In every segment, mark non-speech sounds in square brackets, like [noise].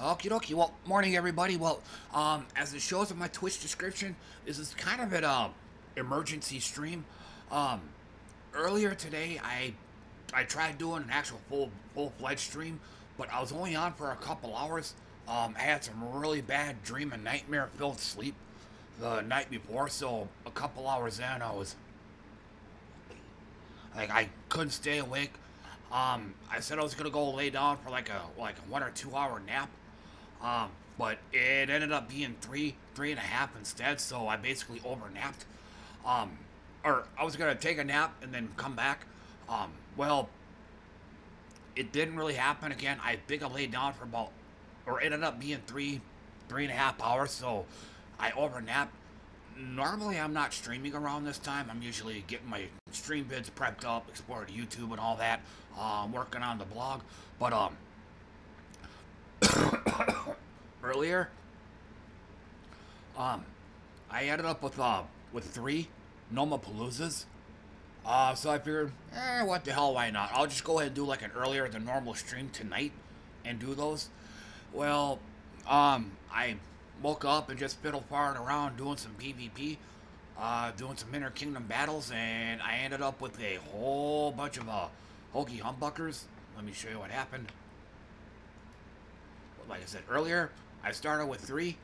Okie dokie. Well, morning everybody. Well, um, as it shows in my Twitch description, this is kind of an uh, emergency stream. Um, earlier today, I I tried doing an actual full full fledged stream, but I was only on for a couple hours. Um, I had some really bad dream and nightmare filled sleep the night before, so a couple hours in, I was like I couldn't stay awake. Um, I said I was gonna go lay down for like a like one or two hour nap. Um, but it ended up being three, three and a half instead. So I basically overnapped. Um, or I was gonna take a nap and then come back. Um, well, it didn't really happen again. I think I laid down for about, or ended up being three, three and a half hours. So I overnapped. Normally I'm not streaming around this time. I'm usually getting my stream vids prepped up, exploring YouTube and all that. Um, working on the blog, but um [coughs] earlier, um, I ended up with uh with three Gnome-A-Paloozas. Uh, so I figured, eh, what the hell, why not? I'll just go ahead and do like an earlier than normal stream tonight and do those. Well, um, I woke up and just fiddle farting around doing some PvP, uh, doing some Inner Kingdom battles, and I ended up with a whole bunch of uh, hokey humbuckers. Let me show you what happened like I said earlier, I started with three.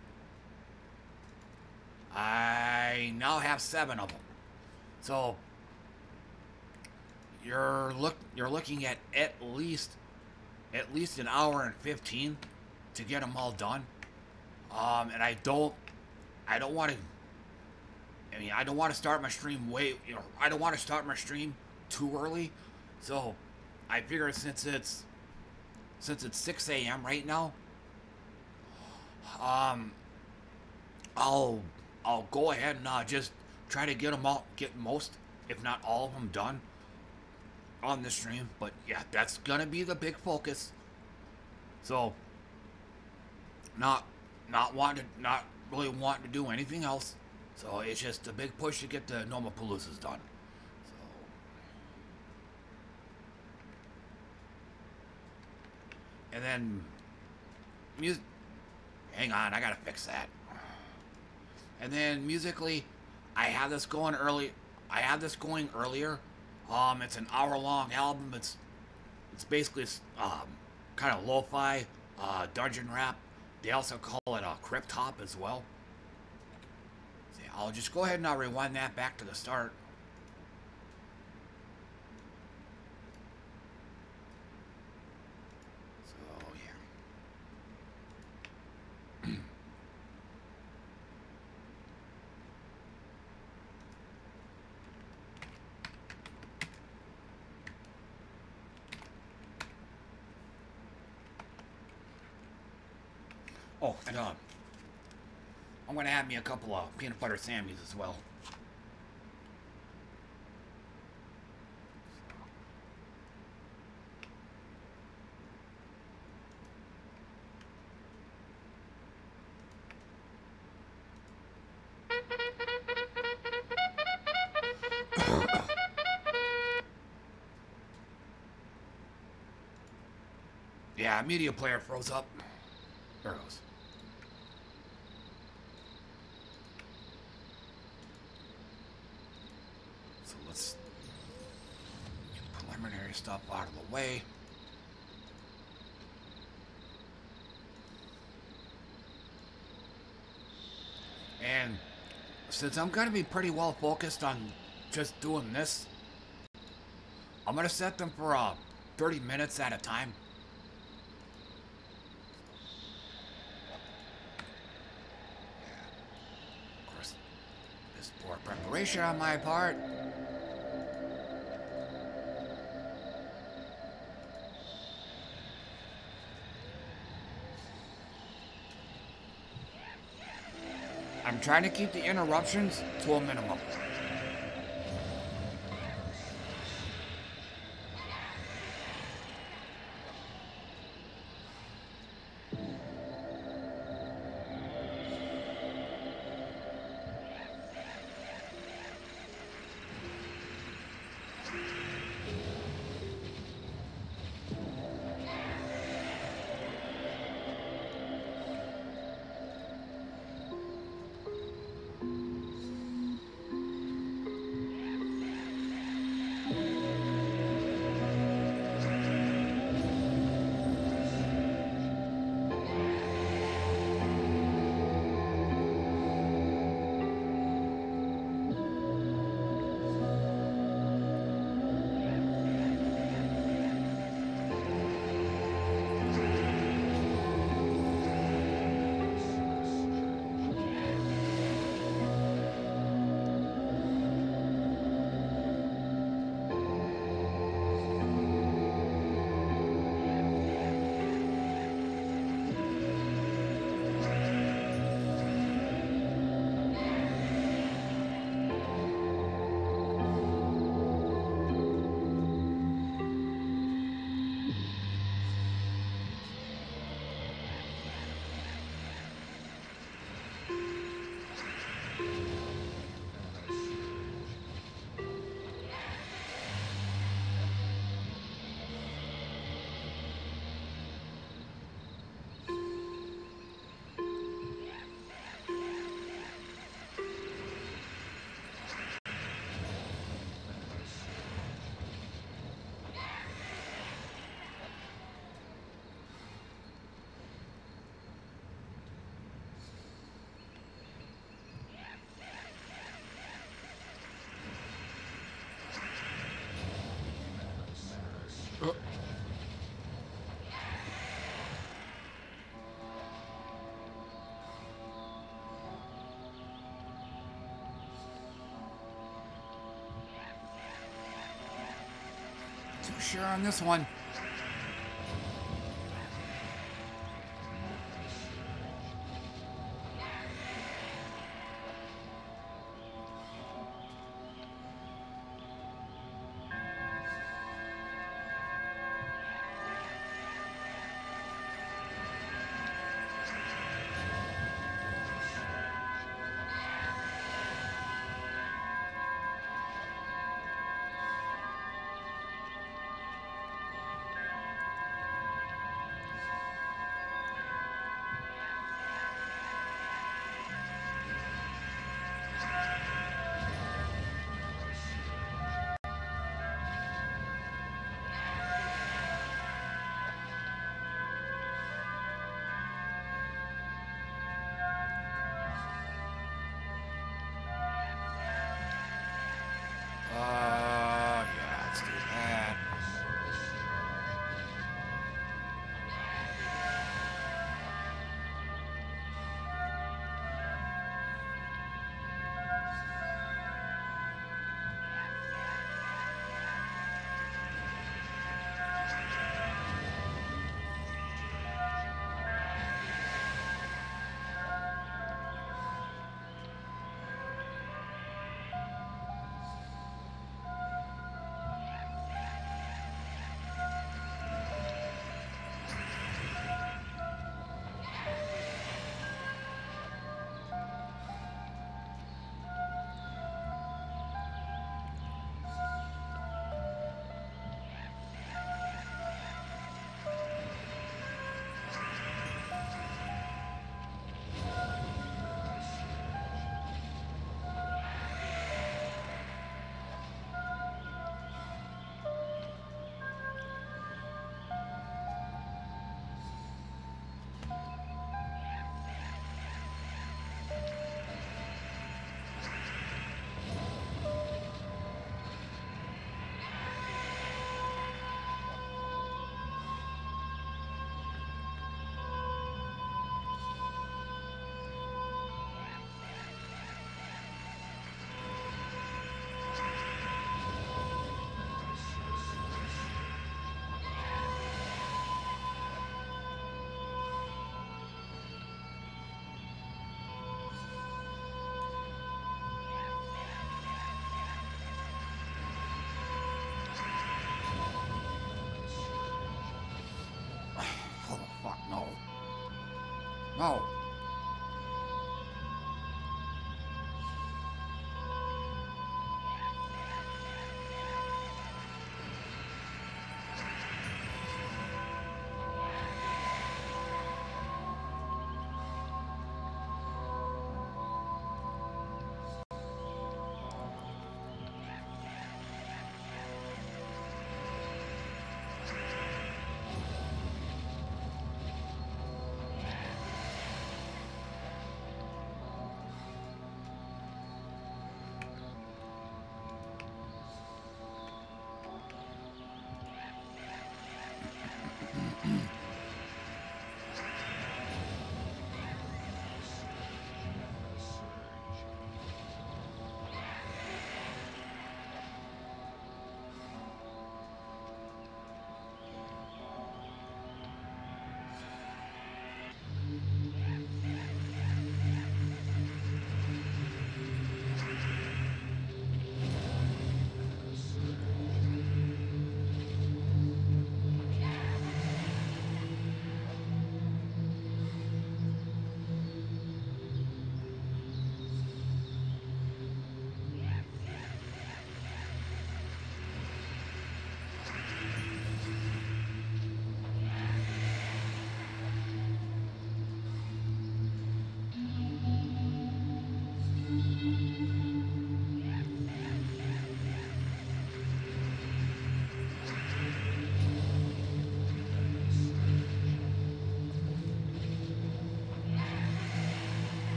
I now have seven of them. So you're look you're looking at at least at least an hour and 15 to get them all done. Um, and I don't I don't want to I mean I don't want to start my stream way you know I don't want to start my stream too early. So I figure since it's since it's 6 a.m. right now, um, I'll I'll go ahead and uh, just try to get them all, get most, if not all of them done on the stream. But yeah, that's gonna be the big focus. So, not not wanting to, not really wanting to do anything else. So it's just a big push to get the Gnome-A-Paloozas done. So, and then music Hang on, I gotta fix that. And then musically, I have this going early. I have this going earlier. Um, it's an hour-long album. It's it's basically um, kind of lo-fi, uh, dungeon rap. They also call it a crypt hop as well. See, I'll just go ahead and I'll rewind that back to the start. Oh, and I'm gonna have me a couple of peanut butter Sammys as well. [laughs] yeah, media player froze up. There goes. stuff out of the way. And since I'm going to be pretty well focused on just doing this, I'm going to set them for uh, 30 minutes at a time. Of course, this poor preparation on my part. I'm trying to keep the interruptions to a minimum. sure on this one. No.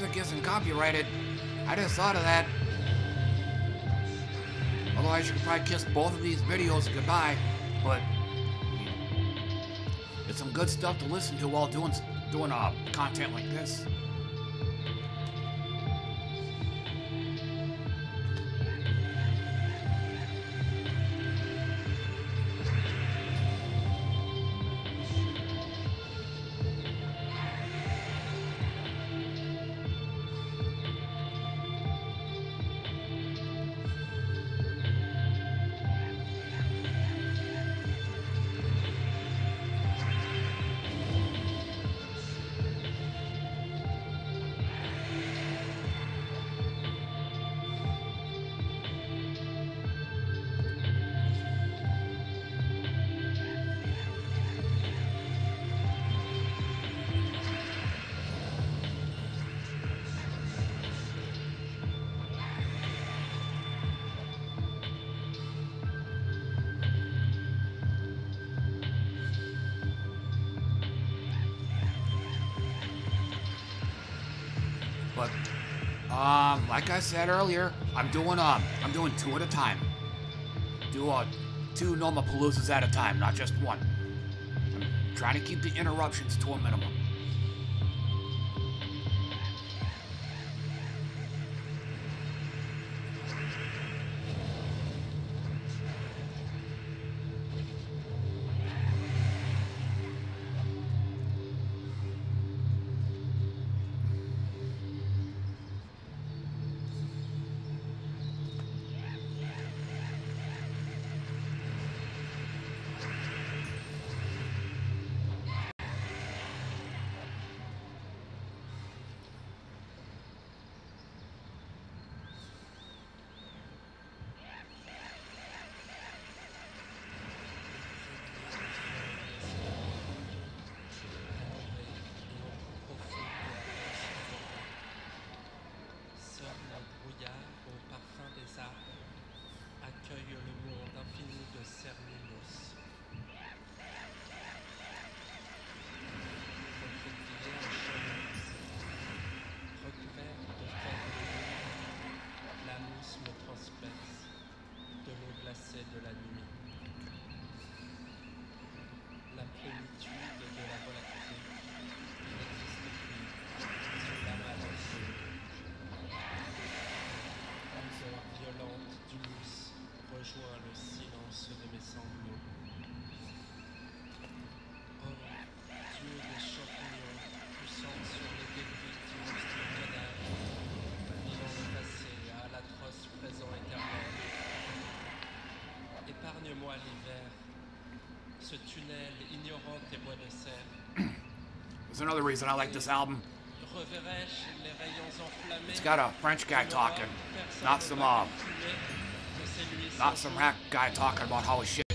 Music isn't copyrighted. I just thought of that. Otherwise, you could probably kiss both of these videos goodbye. But it's some good stuff to listen to while doing doing uh, content like this. Like I said earlier, I'm doing um, I'm doing two at a time. Do uh, two Gnome-A-Paloozas at a time, not just one. I'm trying to keep the interruptions to a minimum. Another reason I like this album. It's got a French guy talking, not some uh, not some rack guy talking about how his shit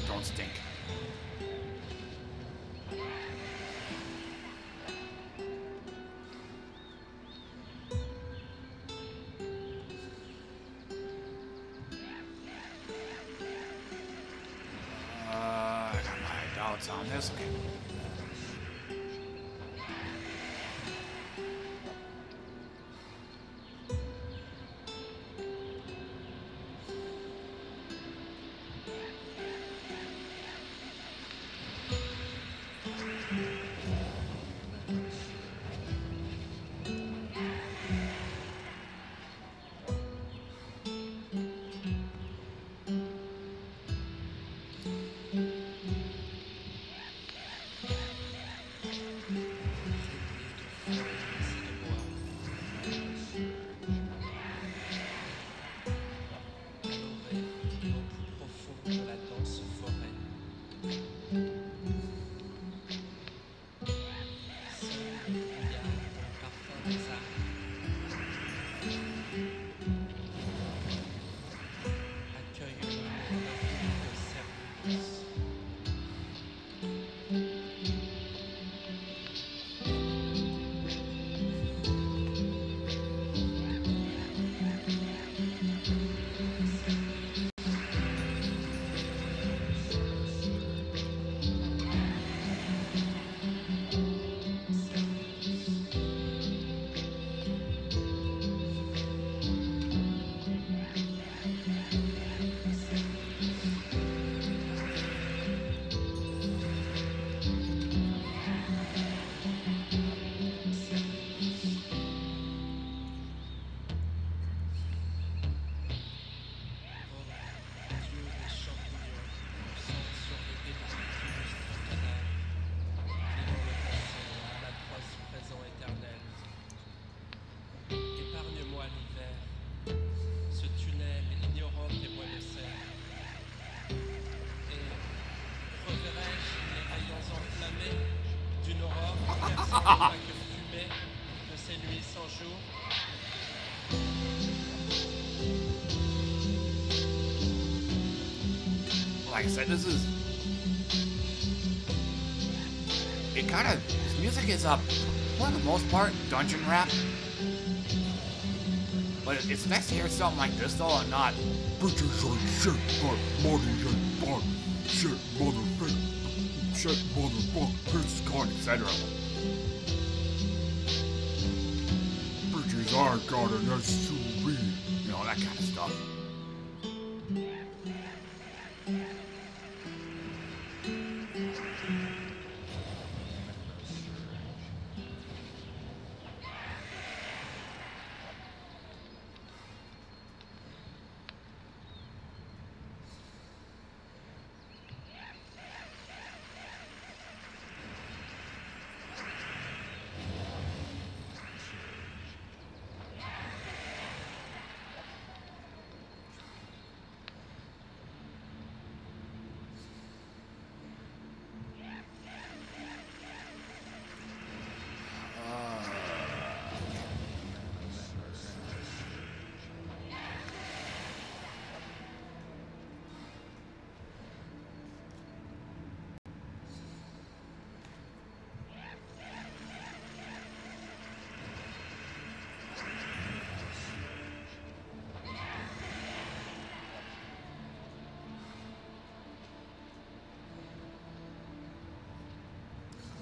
said, this is. It kind of. This music is up, for the most part, dungeon rap. But it's nice to hear something like this, though, and not. Bitches like shit, but money ain't fun. Shit, motherfucker. Shit, motherfucker. It's gone, etc. Bitches are got an SUV. You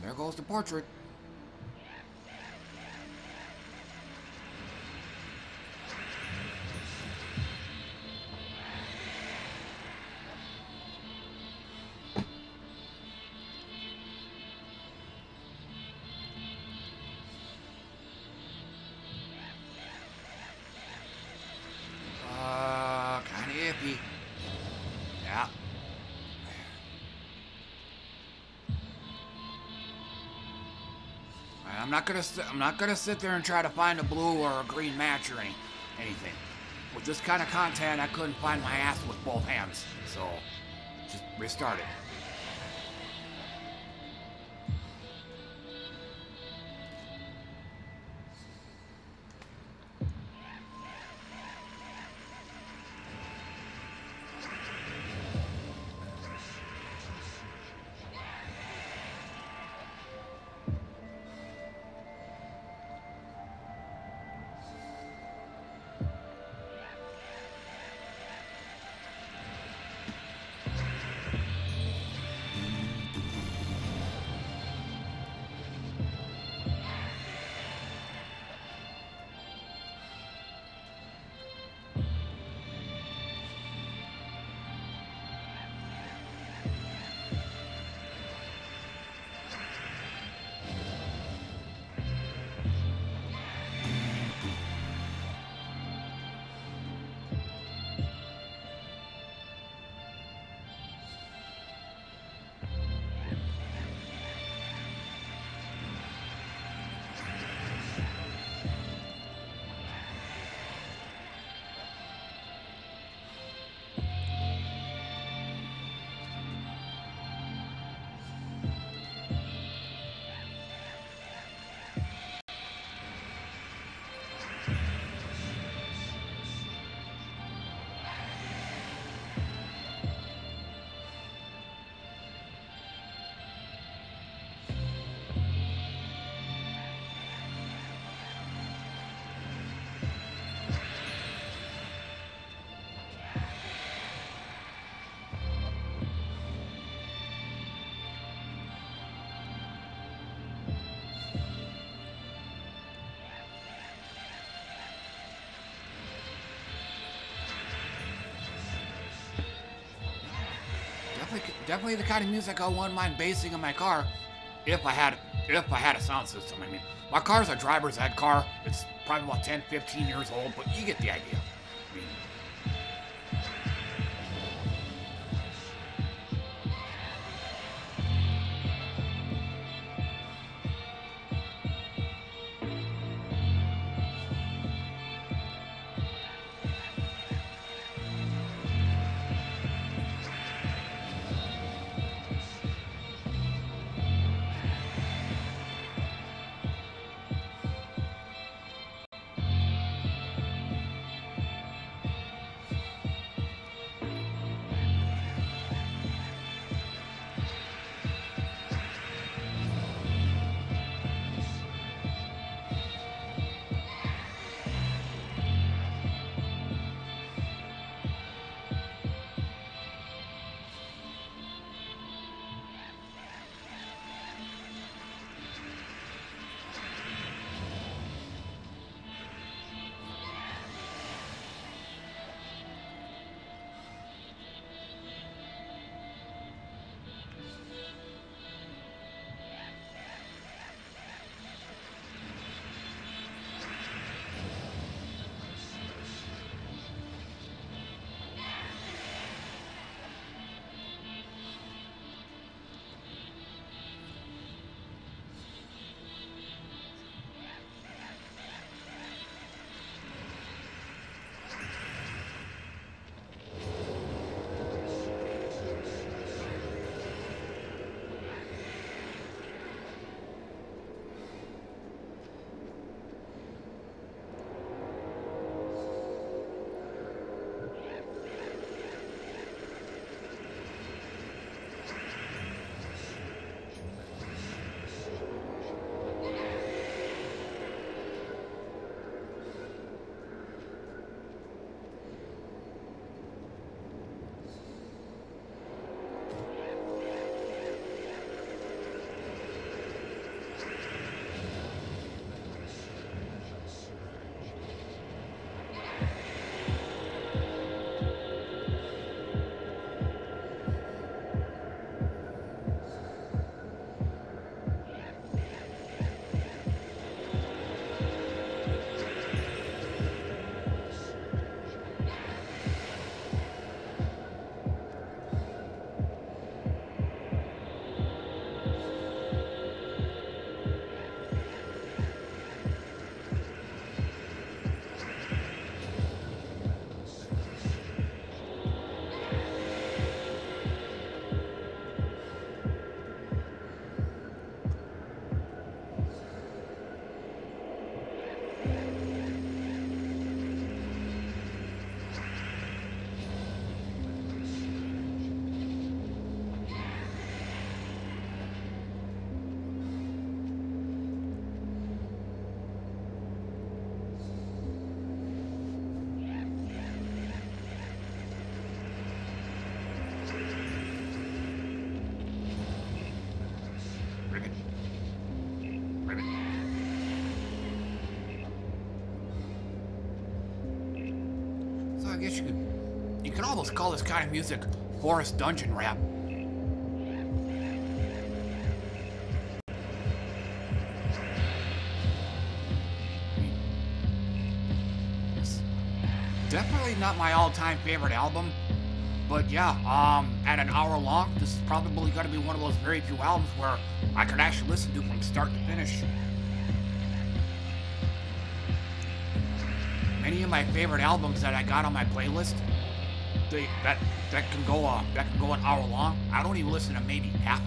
There goes the portrait. Not gonna I'm not gonna sit there and try to find a blue or a green match or any anything. With this kind of content, I couldn't find my ass with both hands, so just restart it. Definitely, definitely the kind of music I wouldn't mind basing in my car, if I had, if I had a sound system. I mean, my car's a driver's ed car. It's probably about 10, 15 years old, but you get the idea. Almost call this kind of music forest dungeon rap. definitely not my all-time favorite album, but yeah, um, at an hour long, this is probably going to be one of those very few albums where I could actually listen to from start to finish. Many of my favorite albums that I got on my playlist, that that can go uh, that can go an hour long. I don't even listen to maybe half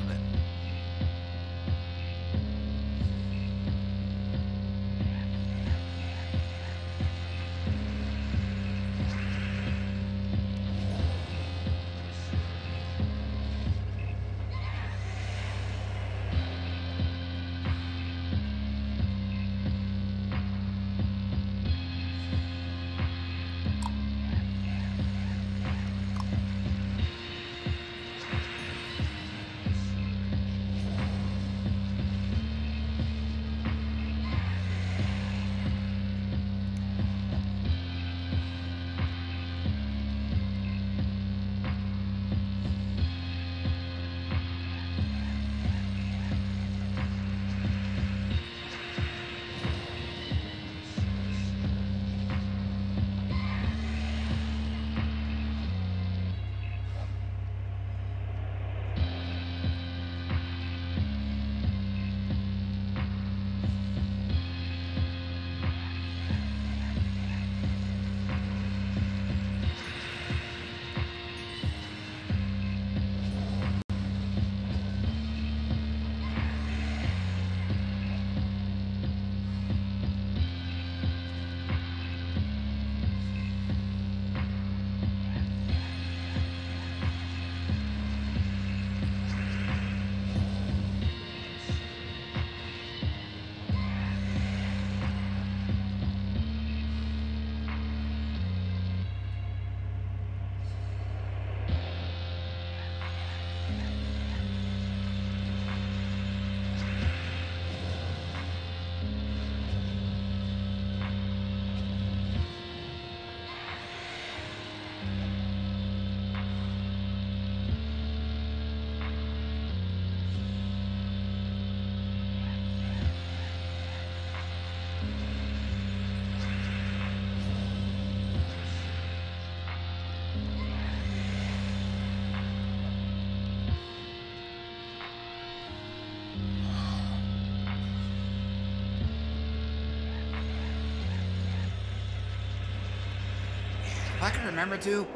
I can remember to,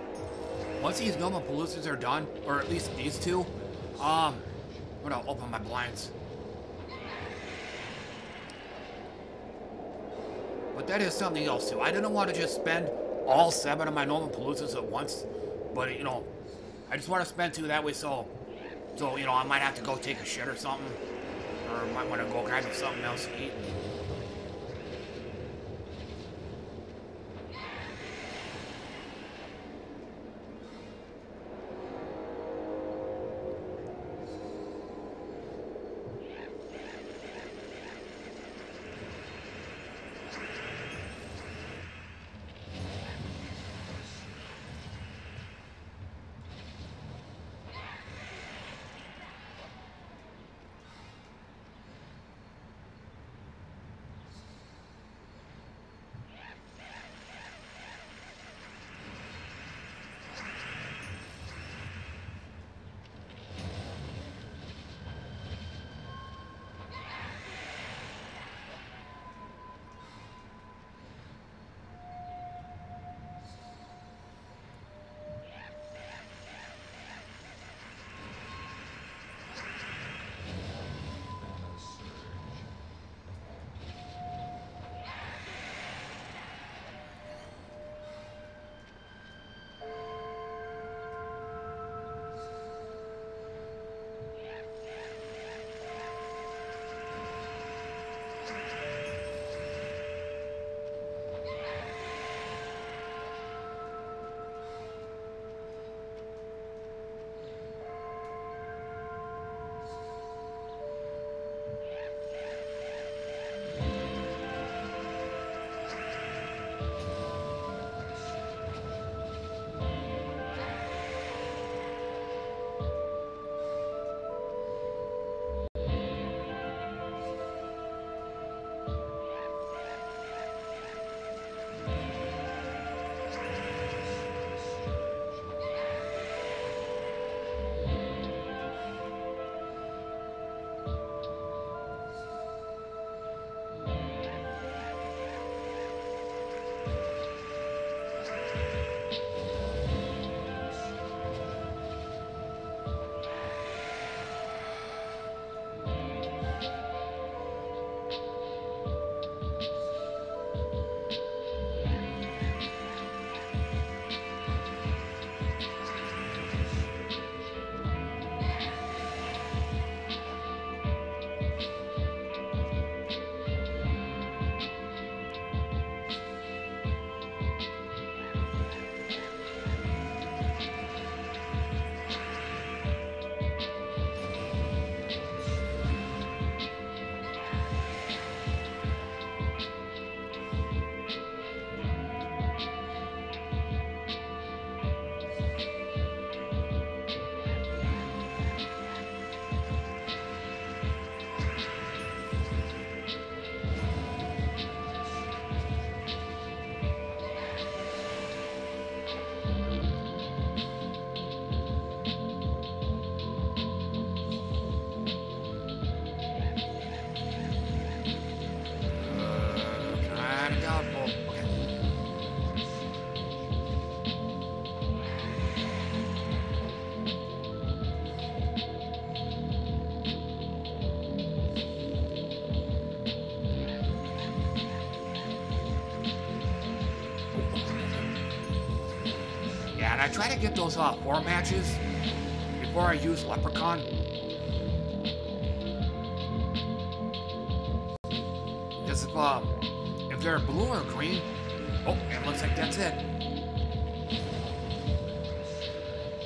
once these Gnome-Paloozas are done, or at least these two, um, I'm gonna open my blinds. But that is something else too. I didn't want to just spend all seven of my Gnome-Paloozas at once, but you know, I just want to spend two that way so, so you know, I might have to go take a shit or something, or might want to go grab something else to eat. Try to get those uh, four matches before I use Leprechaun. Because if, um, if they're blue or green, oh, it looks like that's it.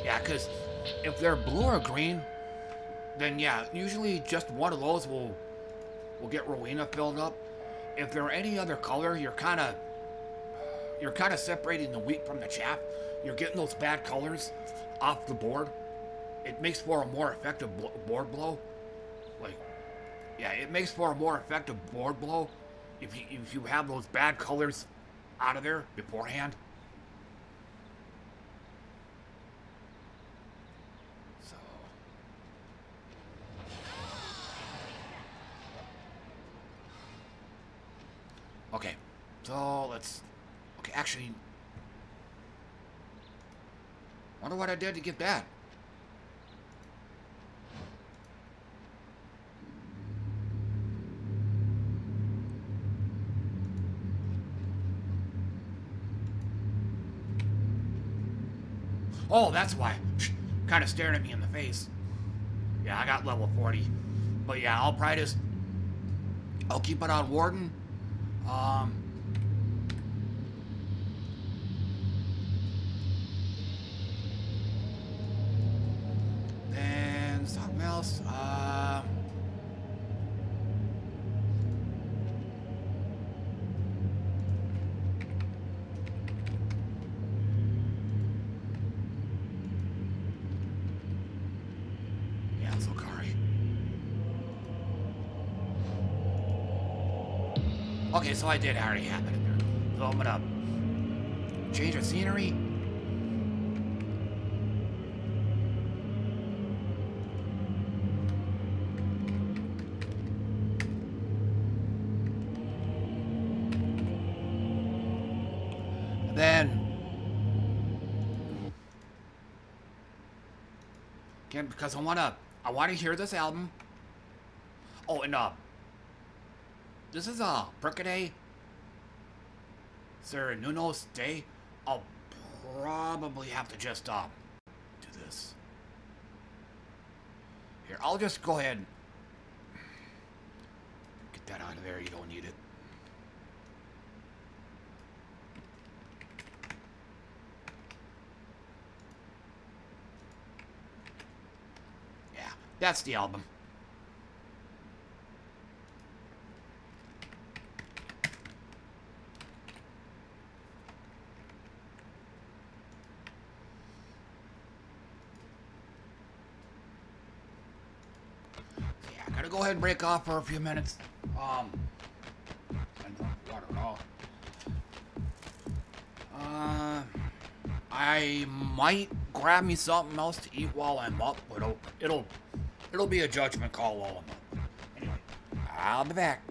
Yeah, because if they're blue or green, then yeah, usually just one of those will will get Rowena filled up. If they're any other color, you're kind of you're kind of separating the wheat from the chaff. You're getting those bad colors off the board. It makes for a more effective board blow. Like, yeah, it makes for a more effective board blow if you if you have those bad colors out of there beforehand. So. Okay, so let's. Okay, actually. Wonder what I did to get that. Oh, that's why. Kind of staring at me in the face. Yeah, I got level 40. But yeah, I'll probably just... I'll keep it on Warden. Um, then something else. Uh, Okay, so I did already in. So I'm gonna change the scenery. Because I wanna I wanna hear this album. Oh and uh this is a Percaday. Sir Nuno's day. I'll probably have to just uh, do this. Here, I'll just go ahead. Get that out of there. You don't need it. Yeah, that's the album. Yeah, I gotta go ahead and break off for a few minutes. Um. Uh, I might grab me something else to eat while I'm up, but it'll it'll, it'll be a judgment call while I'm. Anyway, I'll be back.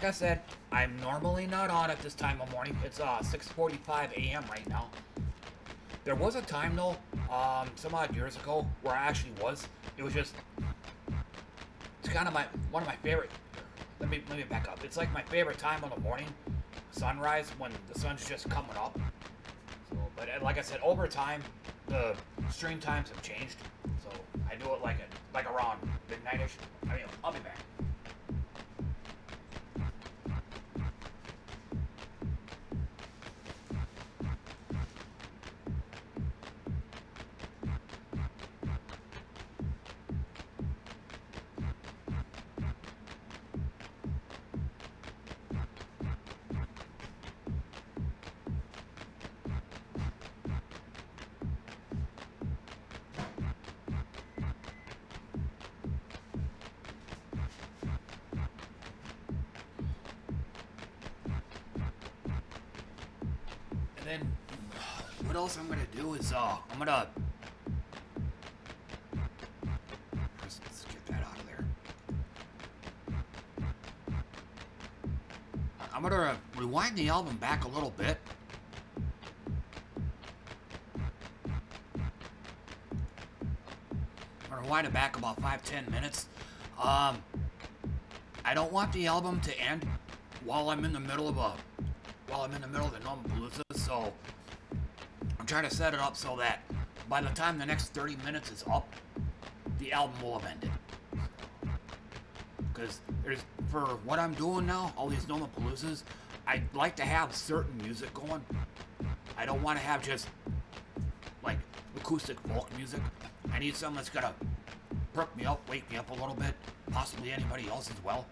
Like I said, I'm normally not on at this time of morning. It's uh 6:45 a.m. right now. There was a time though, um, some odd years ago, where I actually was. It was just it's kind of my one of my favorite. Let me let me back up. It's like my favorite time of the morning sunrise when the sun's just coming up. So, but uh, like I said, over time, the stream times have changed. So I do it like a, like around midnightish. I mean, I'll be back. Album back a little bit. I'm gonna rewind it back about five ten minutes. Um, I don't want the album to end while I'm in the middle of a while I'm in the middle of the Palooza, so I'm trying to set it up so that by the time the next 30 minutes is up, the album will have ended. Because there's for what I'm doing now, all these Paloozas, I'd like to have certain music going. I don't want to have just like acoustic folk music. I need something that's gonna perk me up, wake me up a little bit, possibly anybody else as well.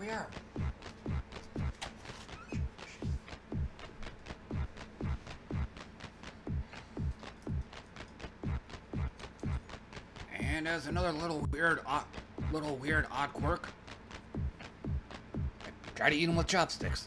We are. And as another little weird, odd, little weird odd quirk, try to eat them with chopsticks.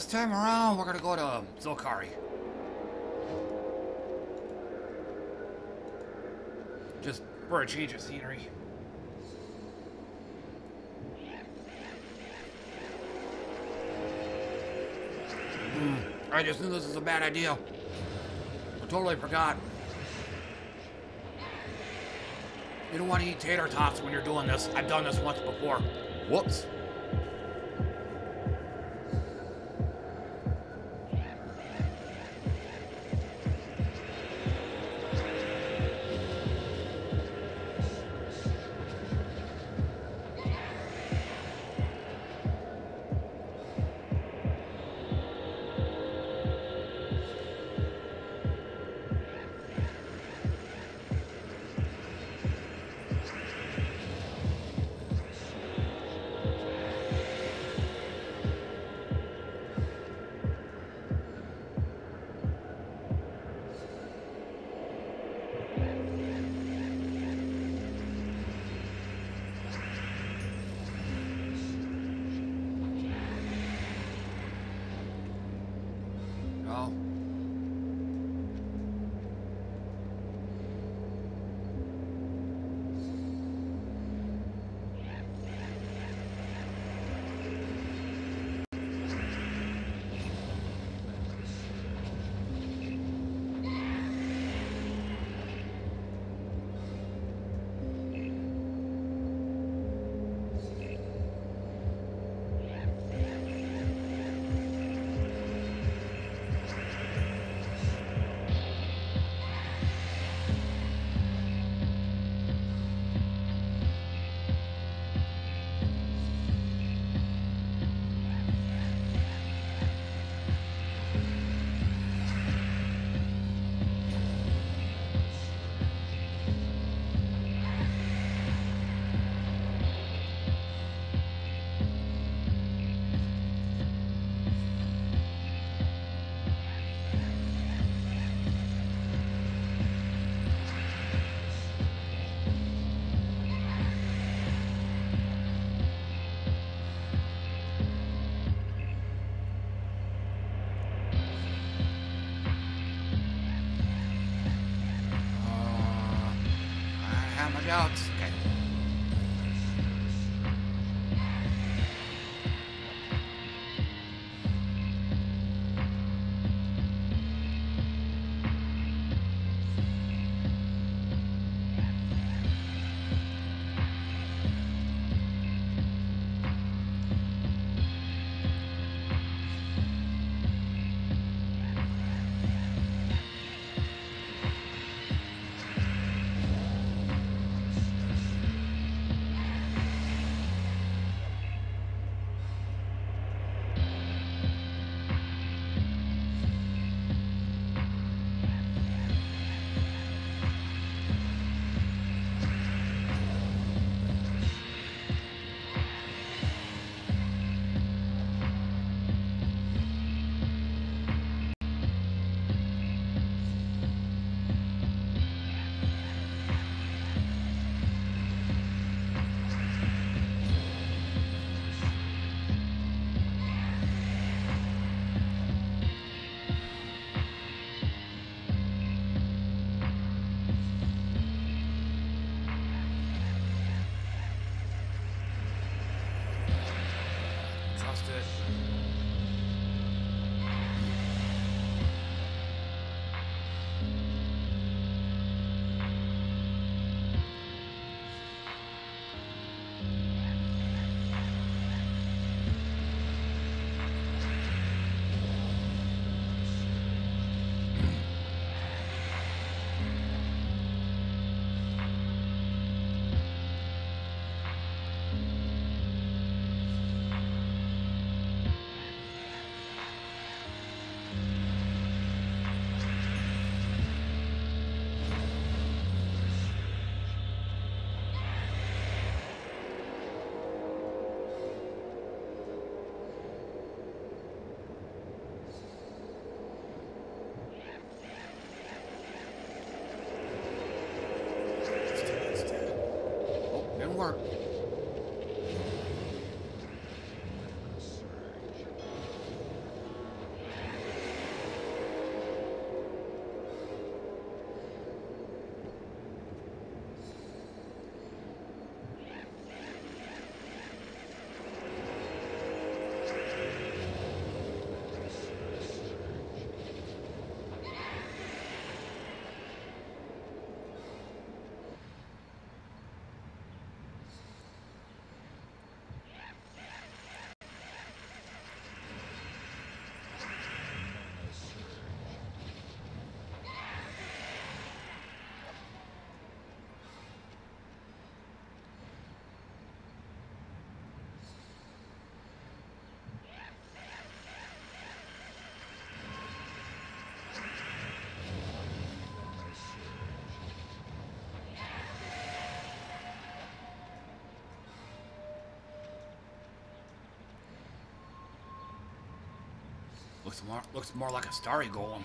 This time around, we're gonna go to Zhul'Kari. Just for a change of scenery. Mm, I just knew this was a bad idea. I totally forgot. You don't want to eat tater tots when you're doing this. I've done this once before. Whoops. Looks more looks more like a starry golem.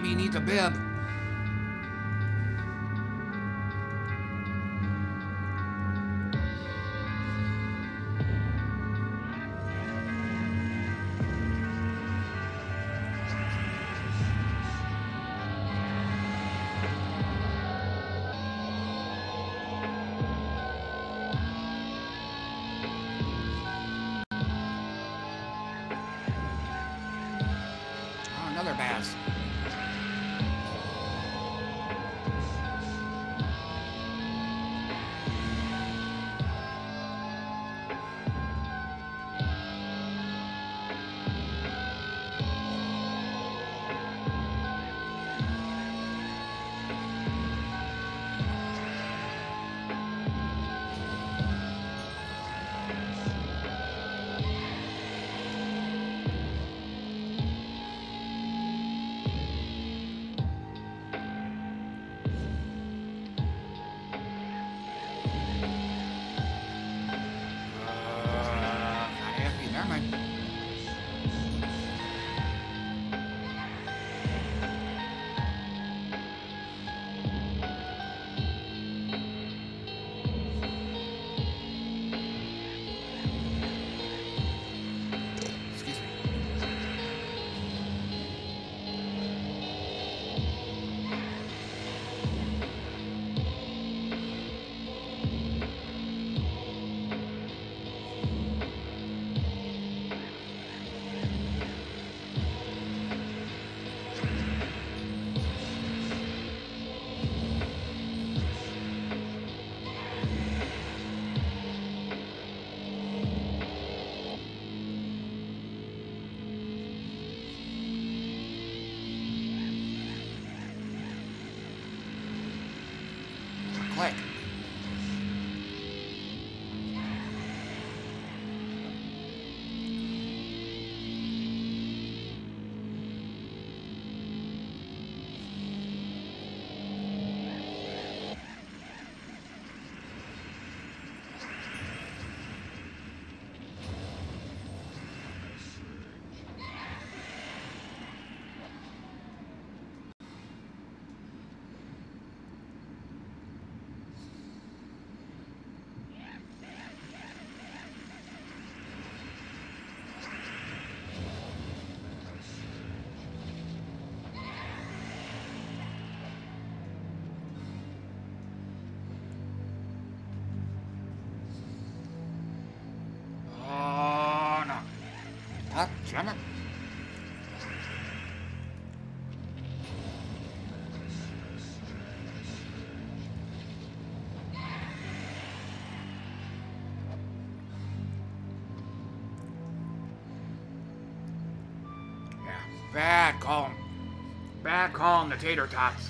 Baby needs a bib. Oh, another bass. Damn. Yeah, bad calling. Bad calling the tater tots.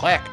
Click.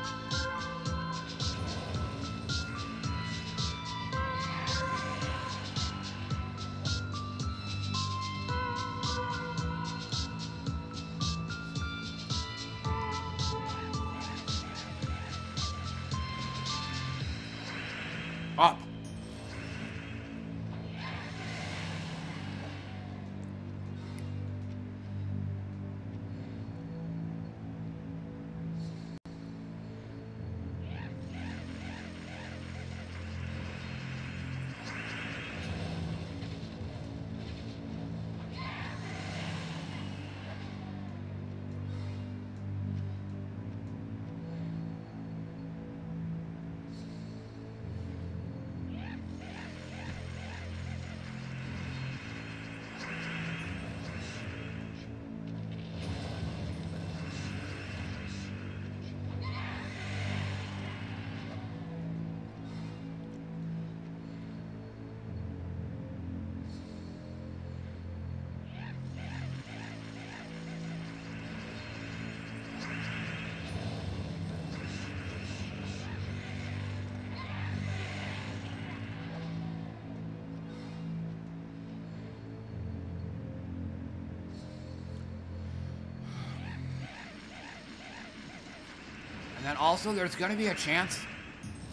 Then also, there's going to be a chance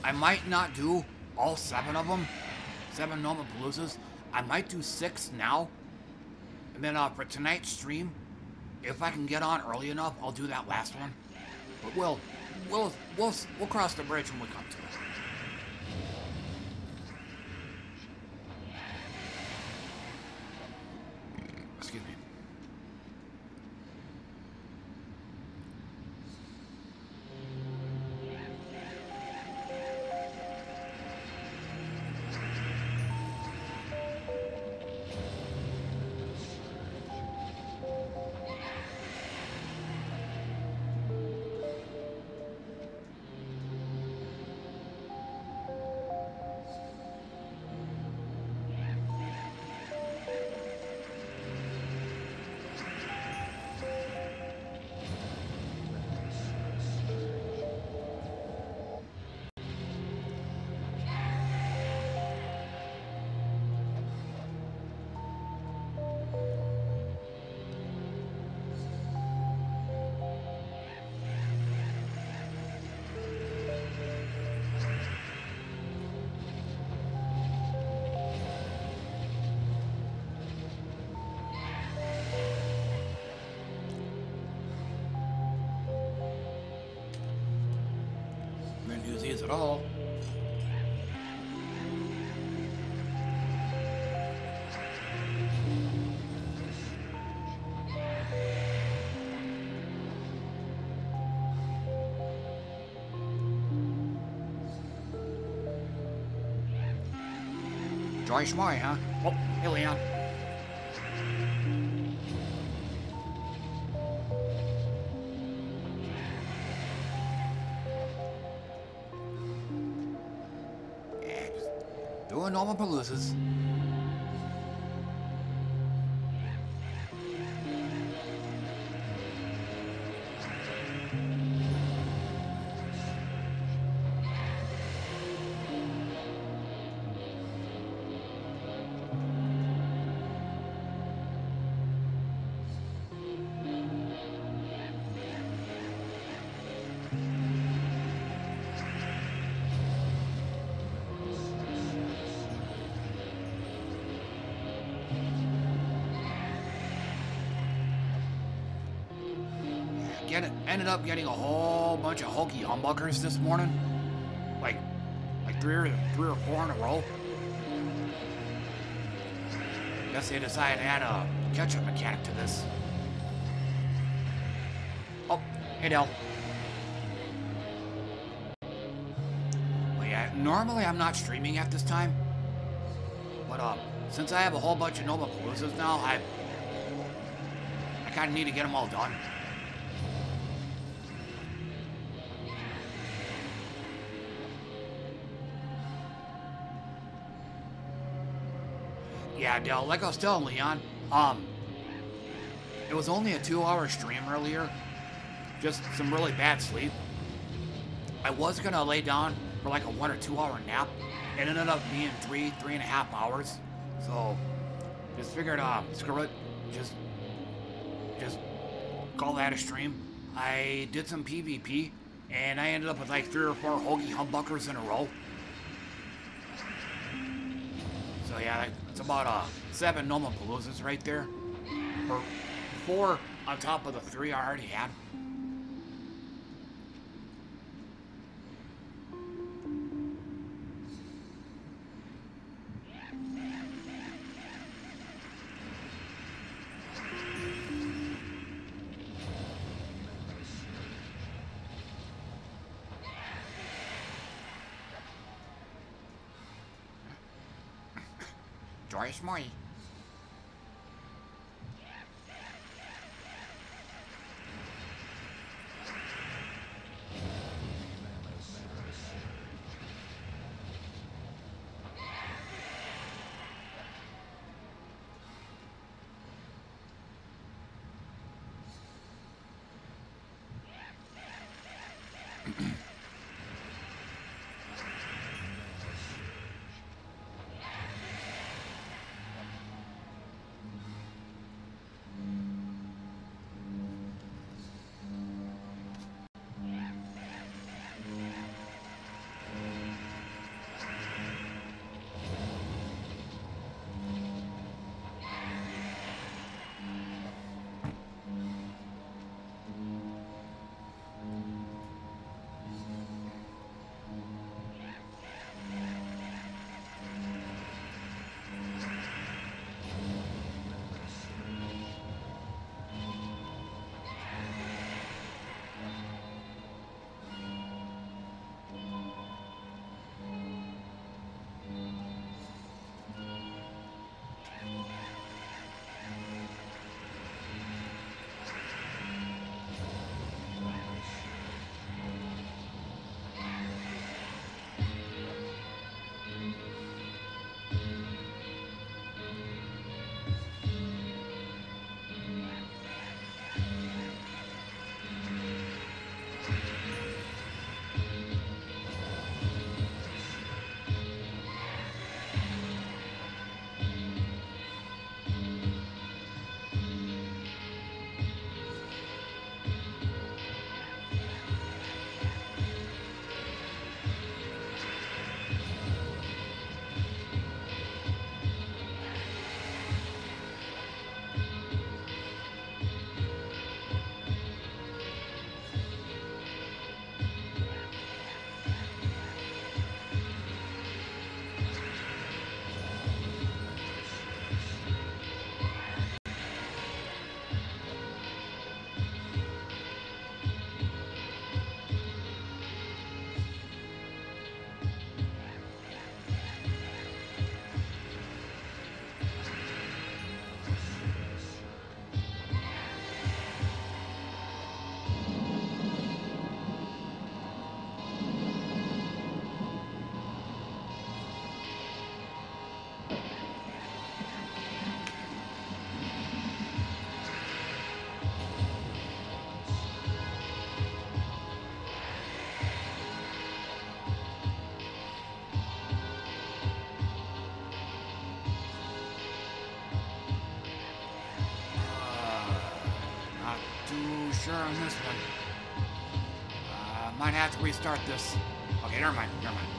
I might not do all seven of them, seven Noma Paloozas. I might do six now. And then uh, for tonight's stream, if I can get on early enough, I'll do that last one. But we'll, we'll, we'll, we'll cross the bridge when we come to it. Joy Schmoy, huh? Oh, hey, Leon. Doing Gnome-A-Paloozas. Ended up getting a whole bunch of hokey humbuckers this morning. Like, like three or three or four in a row. Guess they decided to add a catch-up mechanic to this. Oh, hey Dell. Well, yeah, normally I'm not streaming at this time. But, uh, since I have a whole bunch of Gnome-A-Paloozas now, I, I kind of need to get them all done. Dell, like I was telling Leon, um, it was only a two-hour stream earlier. Just some really bad sleep. I was gonna lay down for like a one or two hour nap. It ended up being three, three and a half hours. So just figured, uh, screw it. Just, just call that a stream. I did some PvP, and I ended up with like three or four hoagie humbuckers in a row. So yeah, it's about uh seven Gnome-A-Paloozas right there, or four on top of the three I already had. Sure on this one. Uh, might have to restart this. Okay, never mind, never mind.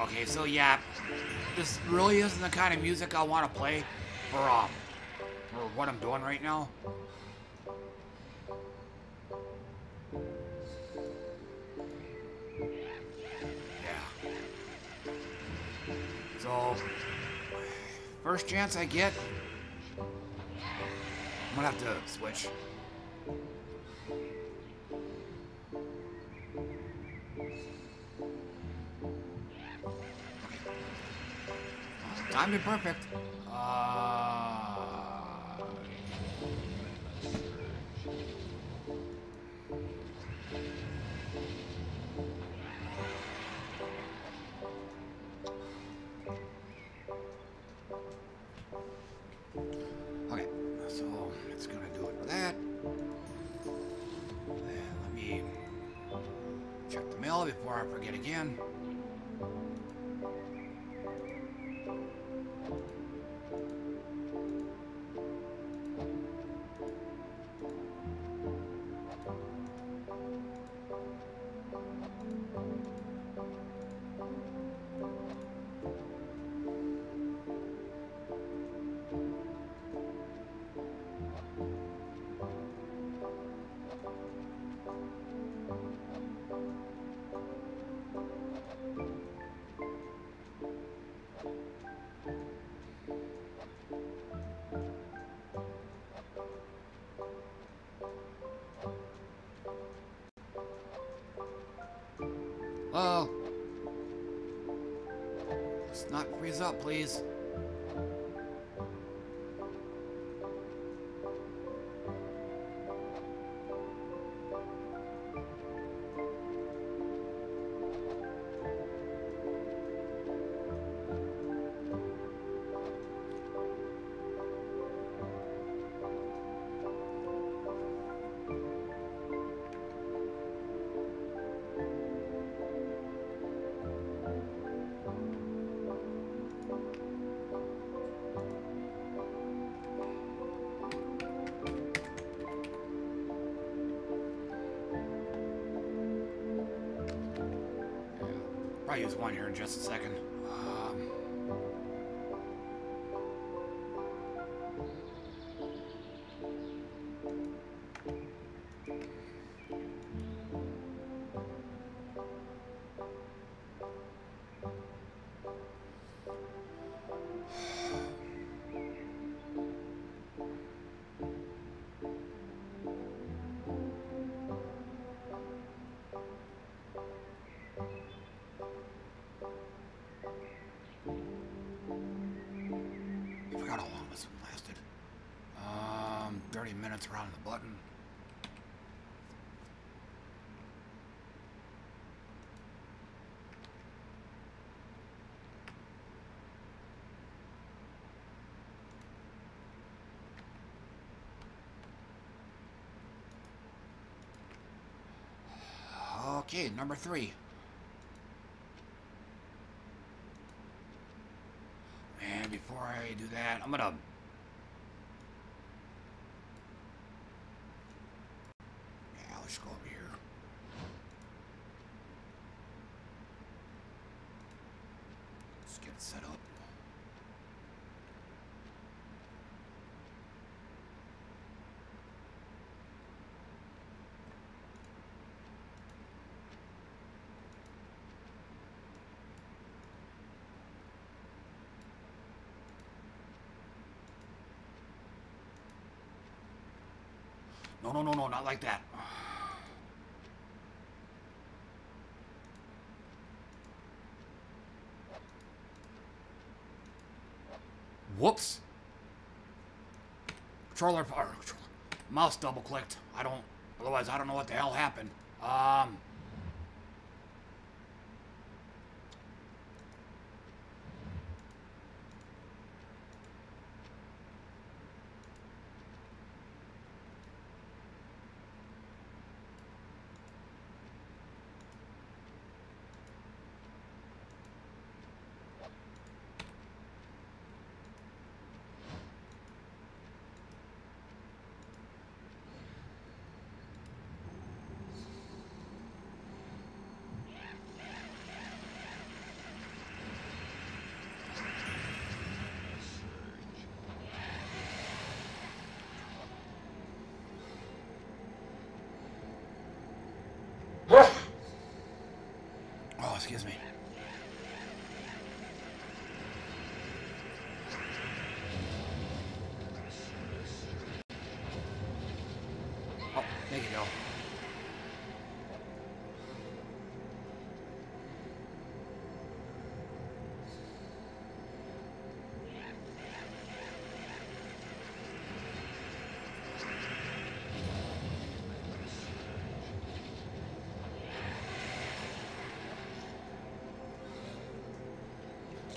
Okay, so yeah, this really isn't the kind of music I want to play for um for what I'm doing right now. Yeah. So first chance I get, I'm gonna have to switch. Timed it perfect. Uh... Okay, so it's gonna do it for that. Then let me check the mail before I forget again. Not freeze up, please. 30 minutes around the button. Okay, number three. And before I do that, I'm gonna. Yeah, let's go over here. Let's get set up. No, no, no, no, not like that. Whoops. Controller, or controller. Mouse double clicked. I don't, otherwise I don't know what the hell happened. Um. Excuse me. Oh, there you go.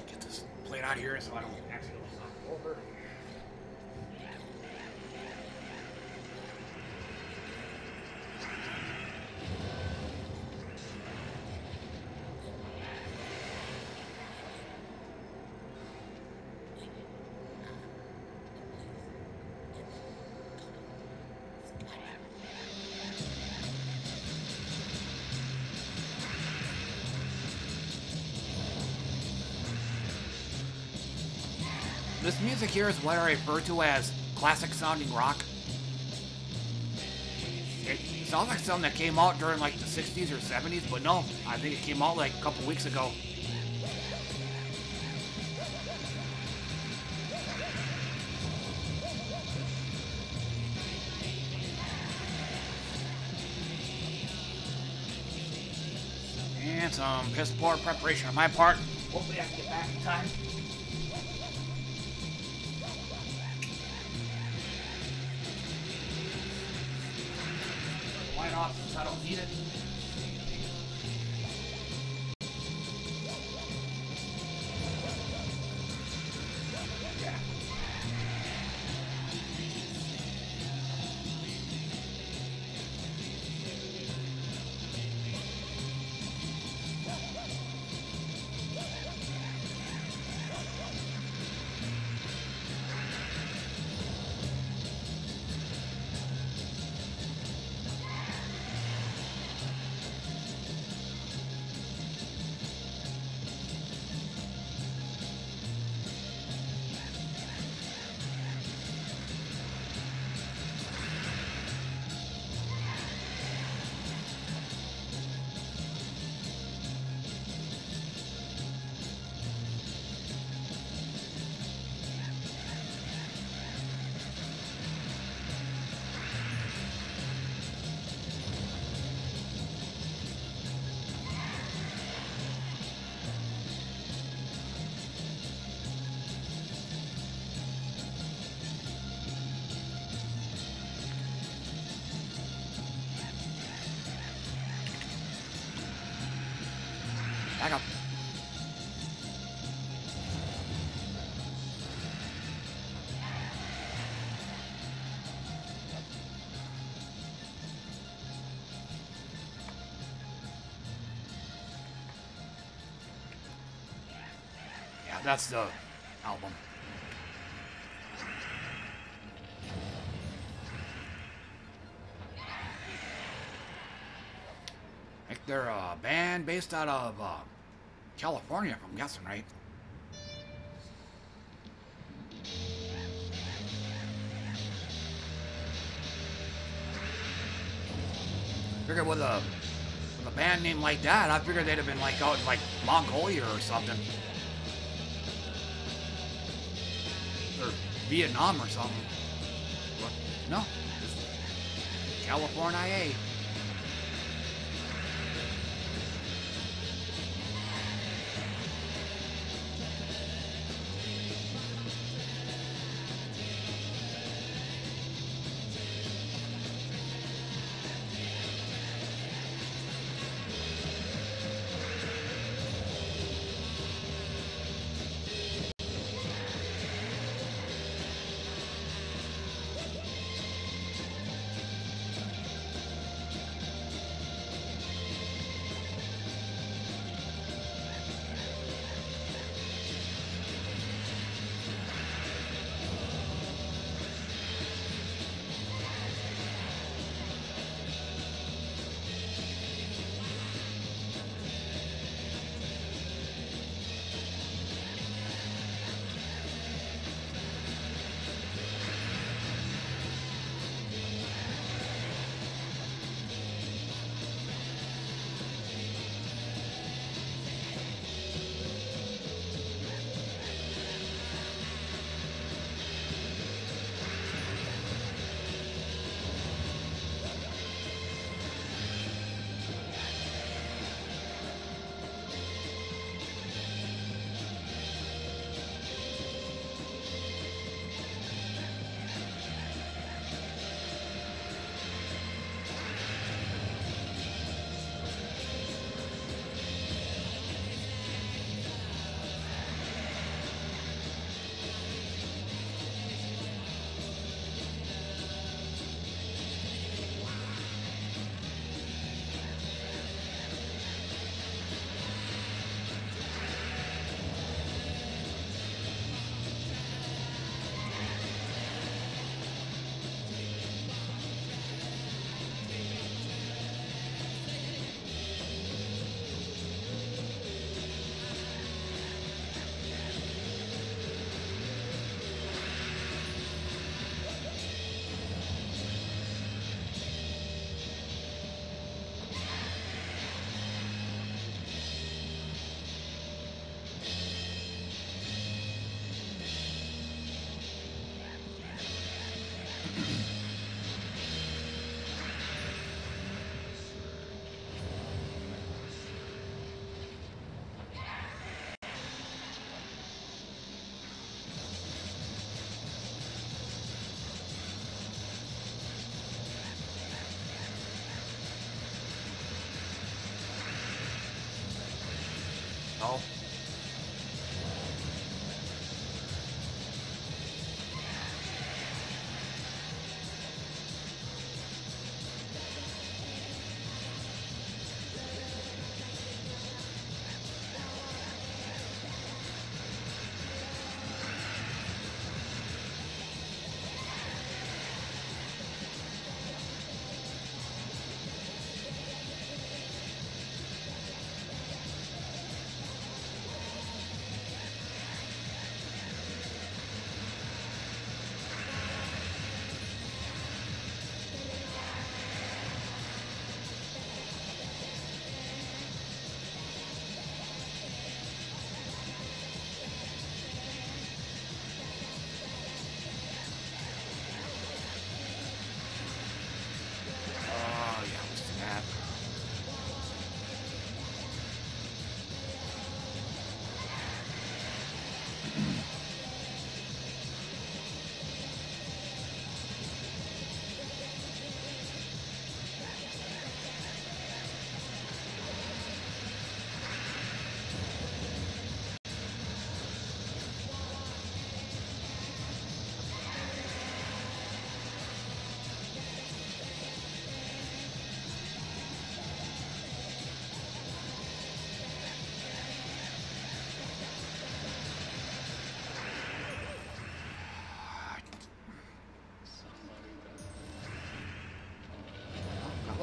Get this plate out here so I This music here is what I refer to as classic sounding rock. It sounds like something that came out during like the 60s or 70s, but no, I think it came out like a couple weeks ago. And some piss poor preparation on my part. Hopefully I can get back in time. That's the album. I think they're a band based out of uh, California, if I'm guessing right. Figured with a with a band name like that, I figured they'd have been like out in like Mongolia or something. Vietnam or something. No. California.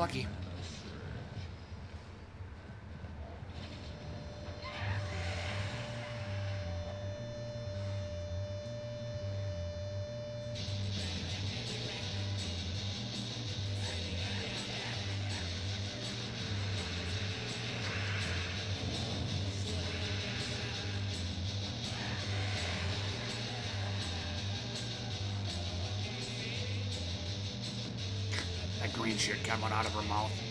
Got shit coming out of her mouth.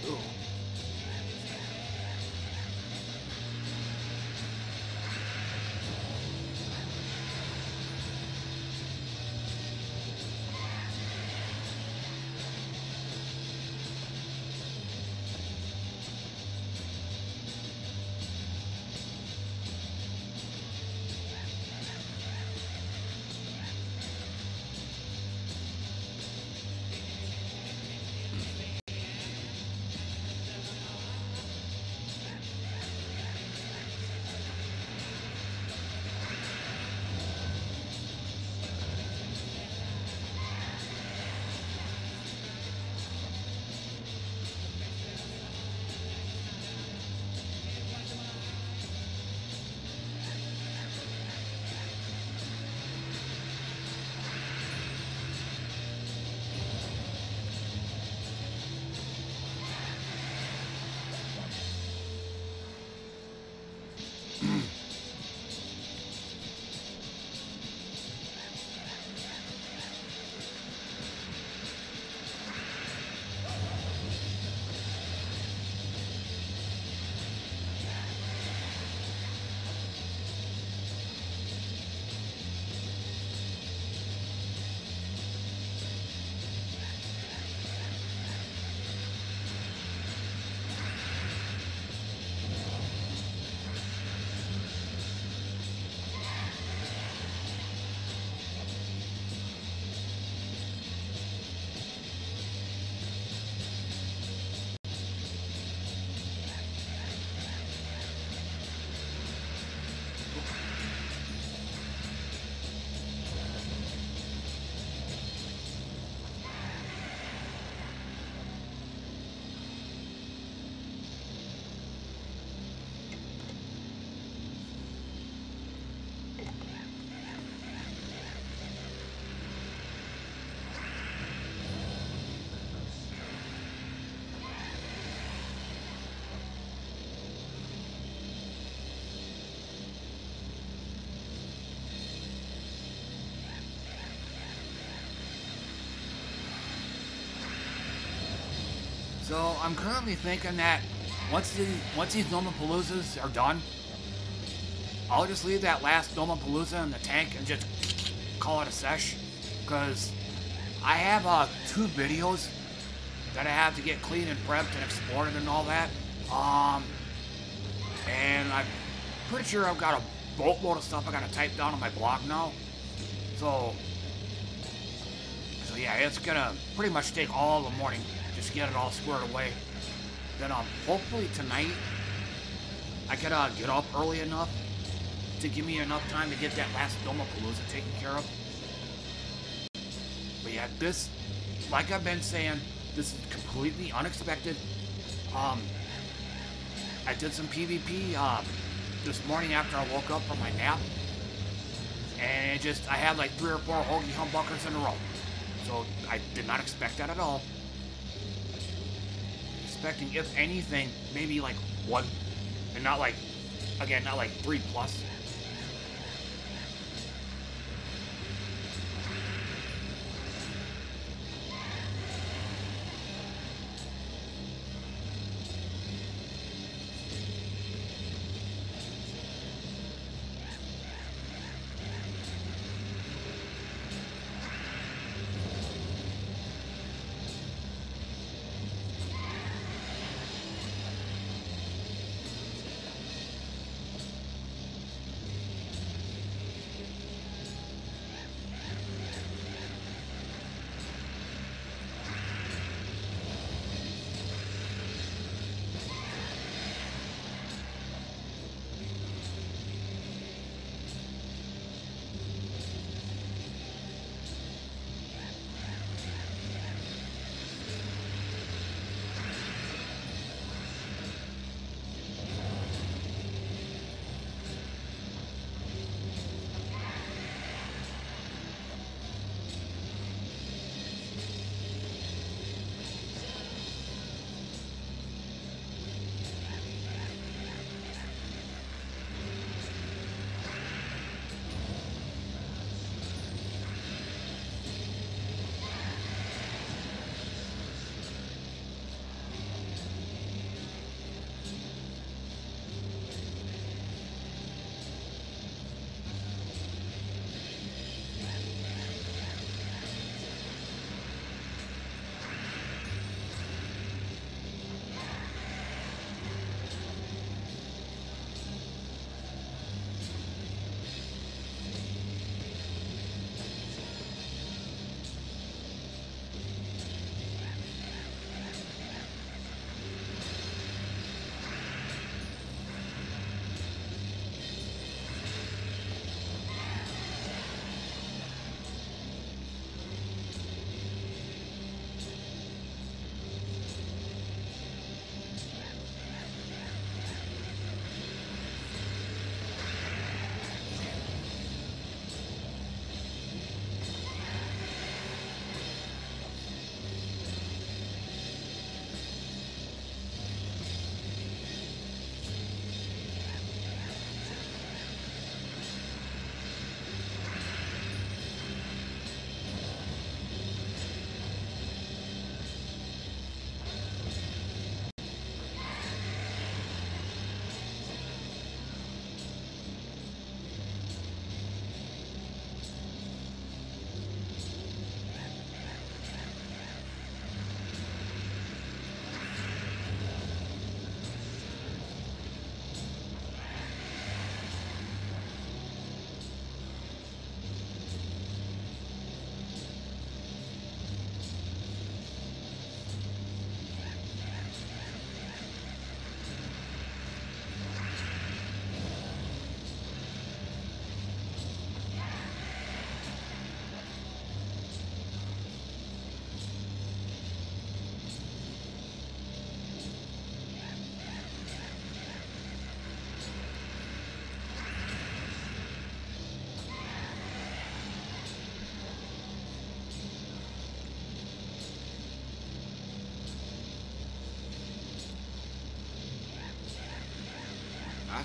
So I'm currently thinking that once the once these Gnome-A-Paloozas are done, I'll just leave that last Gnome-A-Palooza in the tank and just call it a sesh. Cause I have uh, two videos that I have to get clean and prepped and exported and all that. Um, and I'm pretty sure I've got a boatload of stuff I gotta type down on my blog now. So, so yeah, it's gonna pretty much take all the morning just get it all squared away. Then um, hopefully tonight I could uh, get up early enough to give me enough time to get that last Gnome-A-Palooza taken care of. But yeah, this, like I've been saying, this is completely unexpected. Um, I did some PvP um, this morning after I woke up from my nap. And just, I had like three or four Hoagie Humbuckers in a row. So I did not expect that at all. Expecting, if anything, maybe like one, and not like, again, not like three plus.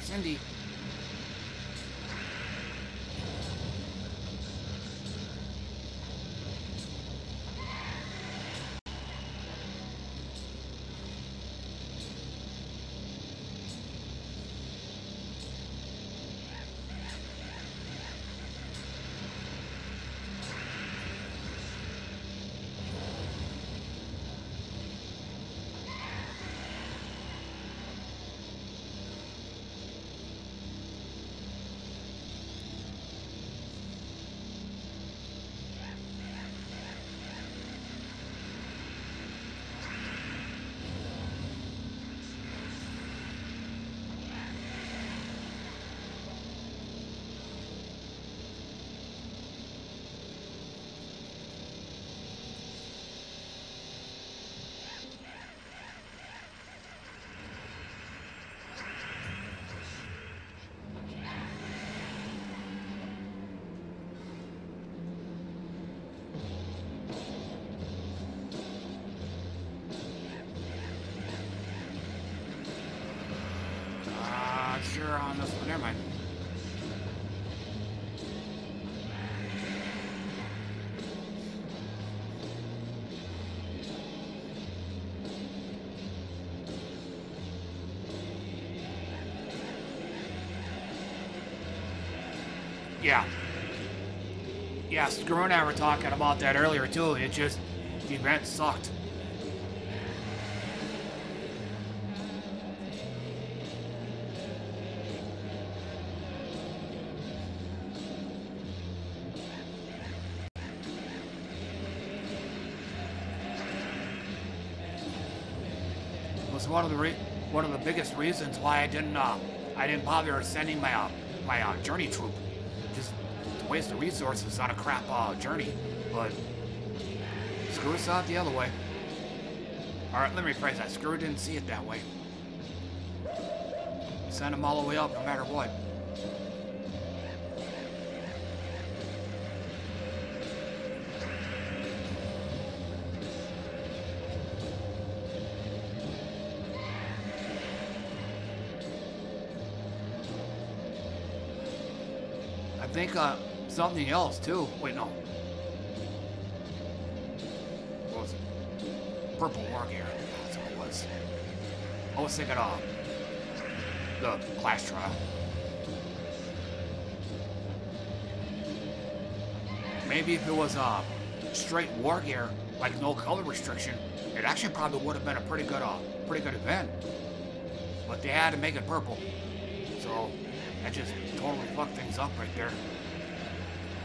Cindy. Never mind. Yeah. Yeah, Screw and I were talking about that earlier too. It just, the event sucked. One of the one of the biggest reasons why I didn't uh, I didn't bother sending my uh, my uh, journey troop. Just waste the resources on a crap uh, journey. But screw us out the other way. All right, let me rephrase that. Screw didn't see it that way. Send them all the way up, no matter what. Something else too. Wait, no. What was it? Purple War Gear. That's what it was. I was thinking of the Clash Trial. Maybe if it was uh, straight War Gear, like no color restriction, it actually probably would have been a pretty good, uh, pretty good event. But they had to make it purple, so that just totally fucked things up right there.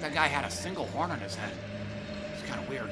that guy had a single horn on his head. It's kind of weird.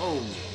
Oh.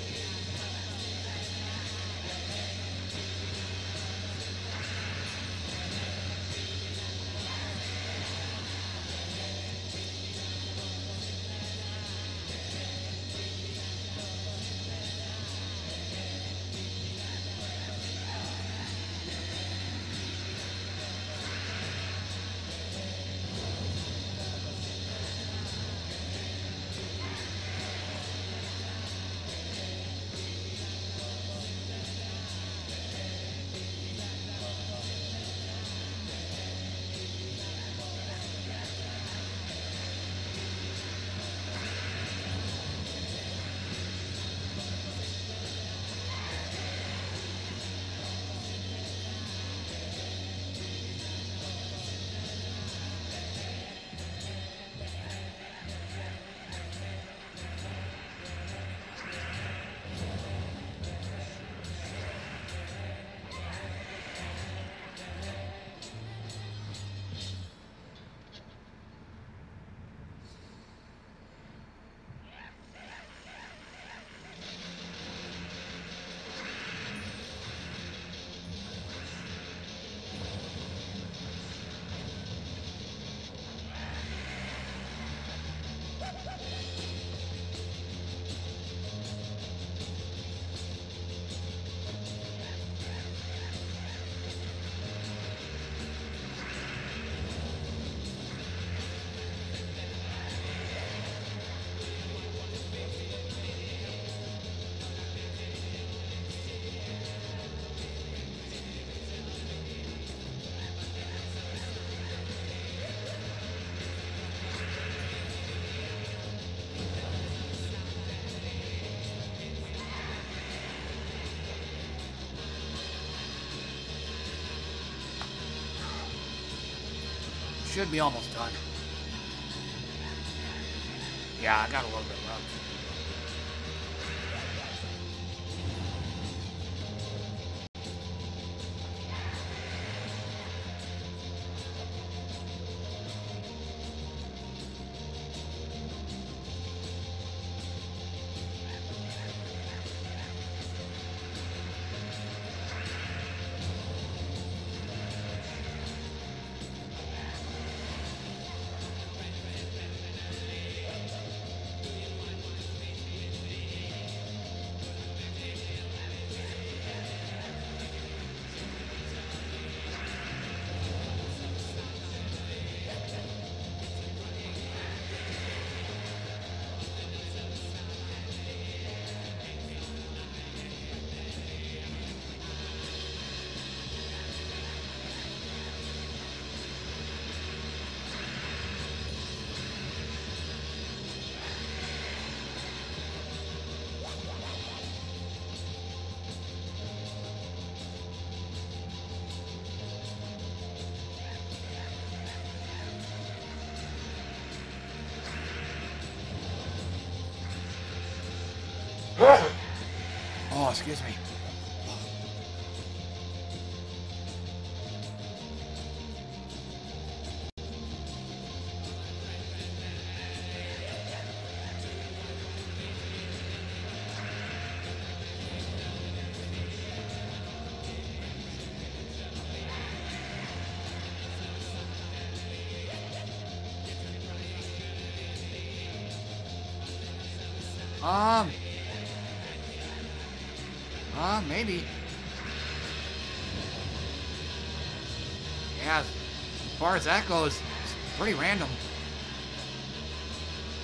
Should be almost done. Yeah, I got as that goes, pretty random.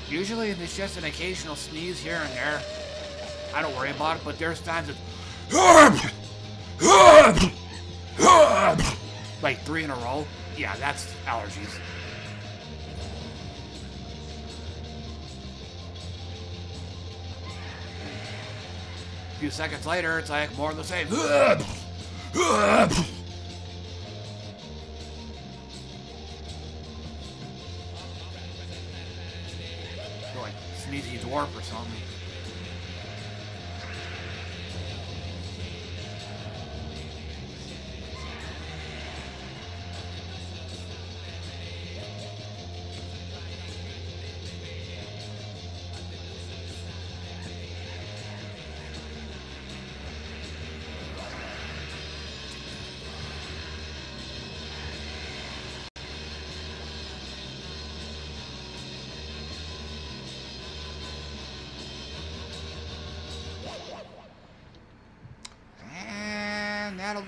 Usually it's just an occasional sneeze here and there. I don't worry about it, but there's times it's like three in a row. Yeah, that's allergies. A few seconds later, it's like more of the same.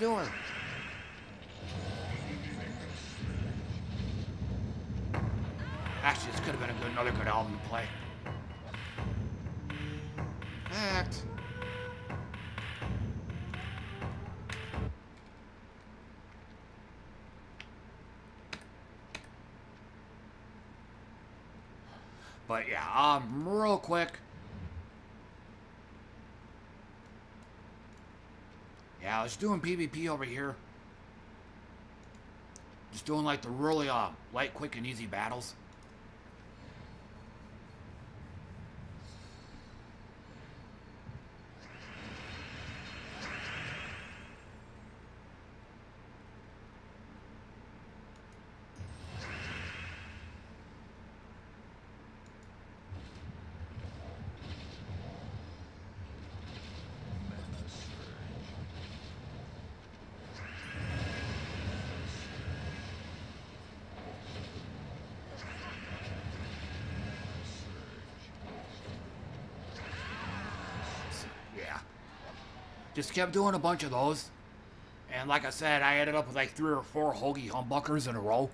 And that'll do it. Actually, this could have been a good, another good album to play. Fact. But yeah, um, real quick. Yeah, I was doing PvP over here. Just doing like the really uh, light, quick, and easy battles. Just kept doing a bunch of those. And like I said, I ended up with like three or four hoagie humbuckers in a row.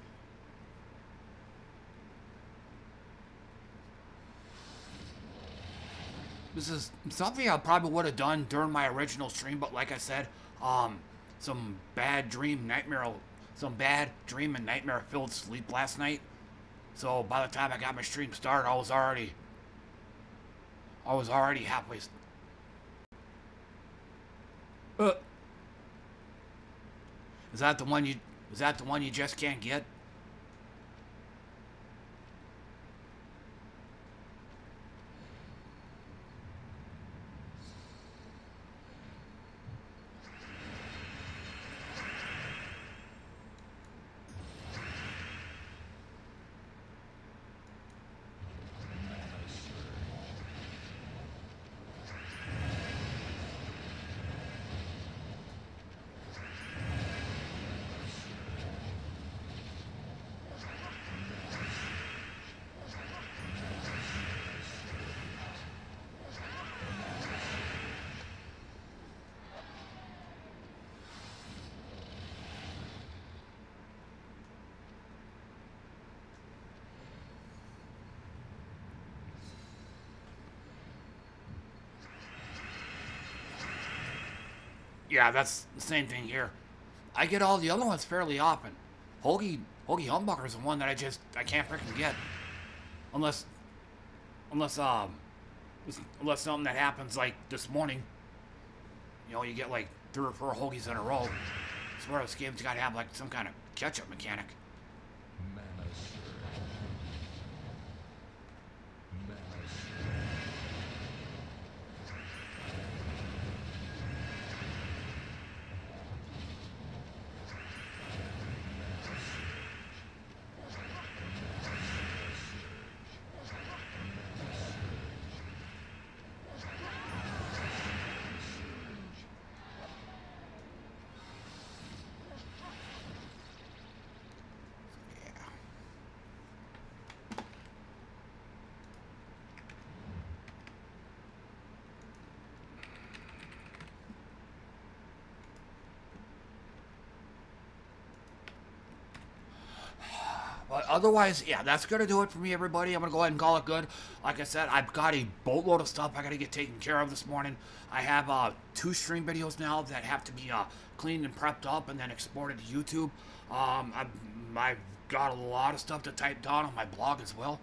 This is something I probably would have done during my original stream, but like I said, um, some bad dream nightmare, some bad dream and nightmare filled sleep last night. So by the time I got my stream started, I was already, I was already halfway. s- Uh. Is that the one you? Is that the one you just can't get? Yeah, that's the same thing here. I get all the other ones fairly often. Hoagie, Hoagie Humbucker is the one that I just, I can't freaking get. Unless, unless, um, unless something that happens like this morning. You know, you get like three or four Hoagies in a row. I swear this game's got to have like some kind of catch-up mechanic. Otherwise, yeah, that's going to do it for me, everybody. I'm going to go ahead and call it good. Like I said, I've got a boatload of stuff I got to get taken care of this morning. I have uh, two stream videos now that have to be uh, cleaned and prepped up and then exported to YouTube. Um, I've, I've got a lot of stuff to type down on my blog as well.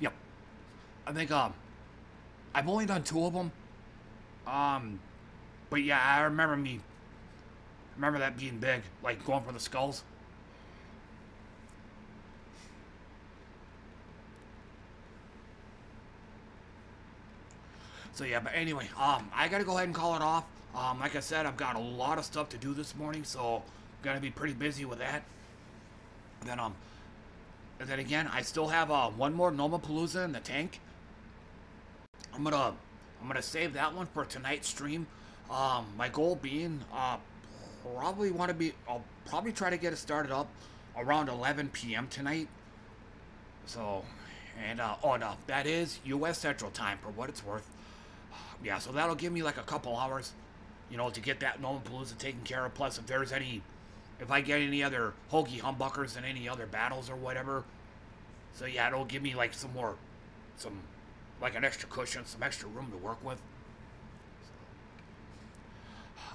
Yep. I think um, I've only done two of them. Um, but yeah, I remember me Remember that being big, like going for the skulls? So yeah, but anyway, um, I gotta go ahead and call it off. Um, like I said, I've got a lot of stuff to do this morning, so I'm gonna be pretty busy with that. And then um, and then again, I still have uh one more Gnome-A-Palooza in the tank. I'm gonna I'm gonna save that one for tonight's stream. Um, my goal being uh probably want to be, I'll probably try to get it started up around 11 p.m. tonight. So, and, uh, oh no, that is U.S. Central Time for what it's worth. Yeah, so that'll give me like a couple hours, you know, to get that Gnome-A-Palooza taken care of. Plus, if there's any, if I get any other Hoagie Humbuckers in any other battles or whatever. So yeah, it'll give me like some more, some, like an extra cushion, some extra room to work with.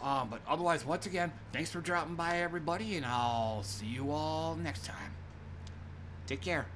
Um, but otherwise, once again, thanks for dropping by, everybody, and I'll see you all next time. Take care.